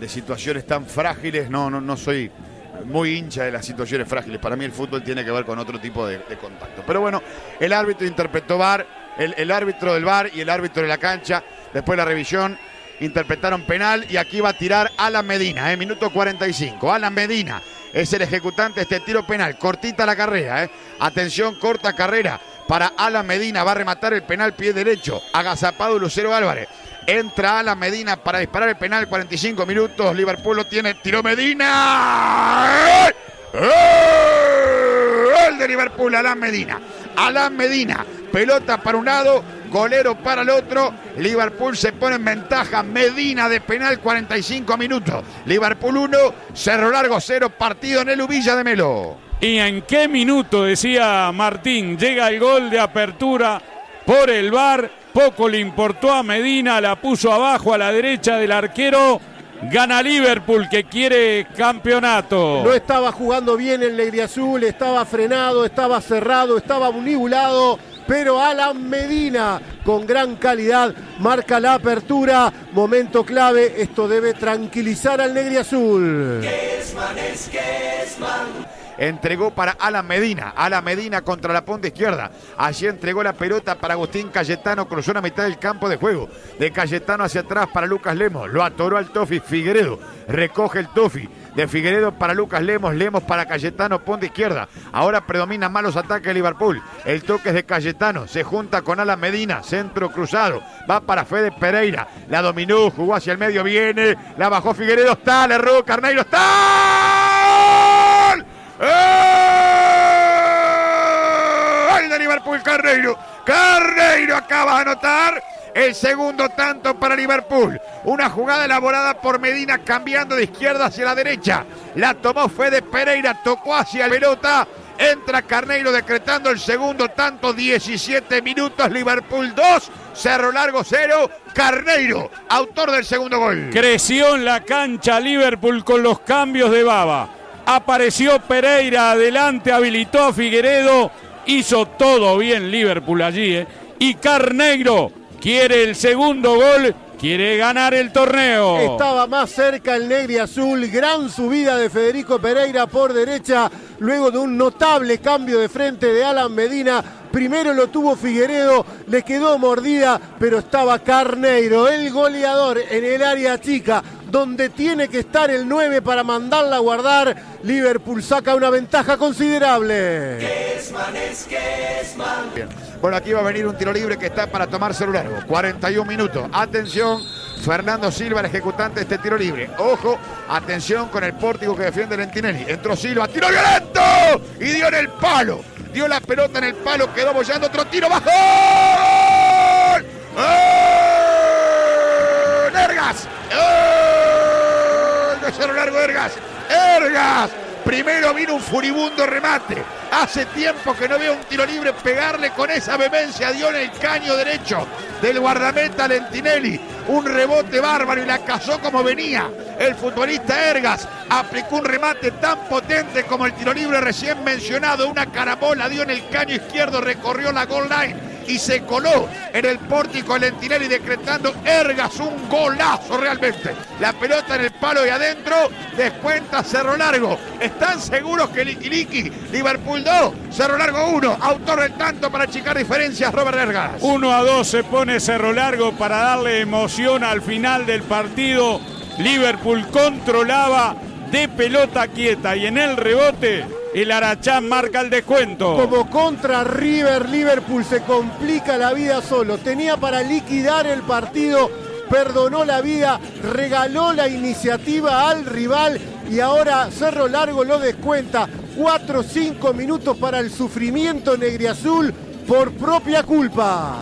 de situaciones tan frágiles, no, no, no soy muy hincha de las situaciones frágiles. Para mí el fútbol tiene que ver con otro tipo de, contacto. Pero bueno, el árbitro interpretó VAR, el, el árbitro del VAR y el árbitro de la cancha, después la revisión, interpretaron penal y aquí va a tirar Alan Medina, eh, minuto 45. Alan Medina es el ejecutante de este tiro penal. Cortita la carrera, eh. Atención, corta carrera para Alan Medina. Va a rematar el penal pie derecho. Agazapado Lucero Álvarez. Entra Alan Medina para disparar el penal. 45 minutos. Liverpool lo tiene. Tiró Medina. ¡Gol de Liverpool! Alan Medina. Alan Medina. Pelota para un lado. Golero para el otro. Liverpool se pone en ventaja. Medina de penal 45 minutos. Liverpool 1. Cerro Largo 0. Partido en el Ubilla de Melo. ¿Y en qué minuto, decía Martín, llega el gol de apertura por el bar? Poco le importó a Medina, la puso abajo a la derecha del arquero. Gana Liverpool que quiere campeonato. No estaba jugando bien el Negriazul, estaba frenado, estaba cerrado, estaba unibulado. Pero Alan Medina, con gran calidad, marca la apertura. Momento clave, esto debe tranquilizar al Negriazul. Entregó para Alan Medina. Alan Medina contra la punta izquierda. Allí entregó la pelota para Agustín Cayetano. Cruzó la mitad del campo de juego. De Cayetano hacia atrás para Lucas Lemos. Lo atoró al Tofi Figueredo. Recoge el Tofi. De Figueredo para Lucas Lemos. Lemos para Cayetano. Punta izquierda. Ahora predomina malos ataques de Liverpool. El toque es de Cayetano. Se junta con Alan Medina. Centro cruzado. Va para Fede Pereira. La dominó. Jugó hacia el medio. Viene. La bajó Figueredo. Está. Le erró Carneiro. ¡Está! ¡Gol de Liverpool Carneiro! Carneiro acaba de anotar el segundo tanto para Liverpool. Una jugada elaborada por Medina cambiando de izquierda hacia la derecha. La tomó Fede Pereira, tocó hacia la pelota. Entra Carneiro decretando el segundo tanto, 17 minutos, Liverpool 2, Cerro Largo 0, Carneiro, autor del segundo gol. Creció en la cancha Liverpool con los cambios de Baba. Apareció Pereira adelante, habilitó a Figueredo. Hizo todo bien Liverpool allí. ¿eh? Y Carneiro quiere el segundo gol, quiere ganar el torneo. Estaba más cerca el negro y azul. Gran subida de Federico Pereira por derecha. Luego de un notable cambio de frente de Alan Medina. Primero lo tuvo Figueredo, le quedó mordida, pero estaba Carneiro, el goleador en el área chica, donde tiene que estar el 9 para mandarla a guardar. Liverpool saca una ventaja considerable. Bueno, aquí va a venir un tiro libre que está para tomárselo largo. 41 minutos. Atención, Fernando Silva, el ejecutante de este tiro libre. Ojo, atención con el pórtico que defiende Lentinelli. Entró Silva, tiro violento y dio en el palo. Dio la pelota en el palo, quedó bollando otro tiro bajo. ¡Gol! ¡Gol! ¡Ergas! ¡Gol! De Cerro Largo Ergas. ¡Ergas! Primero vino un furibundo remate. Hace tiempo que no veo un tiro libre pegarle con esa vehemencia. Dio en el caño derecho del guardameta Lentinelli. Un rebote bárbaro y la cazó como venía. El futbolista Ergas aplicó un remate tan potente como el tiro libre recién mencionado. Una carabola dio en el caño izquierdo, recorrió la goal line y se coló en el pórtico Lentinelli decretando Ergas un golazo realmente. La pelota en el palo y adentro, descuenta Cerro Largo. ¿Están seguros que Liquiliqui, Liverpool 2, Cerro Largo 1, autor del tanto para achicar diferencias, Robert Ergas? 1 a 2 se pone Cerro Largo para darle emoción al final del partido. Liverpool controlaba de pelota quieta y en el rebote el Arachán marca el descuento. Como contra River, Liverpool se complica la vida solo. Tenía para liquidar el partido, perdonó la vida, regaló la iniciativa al rival y ahora Cerro Largo lo descuenta. 4 o 5 minutos para el sufrimiento negriazul por propia culpa.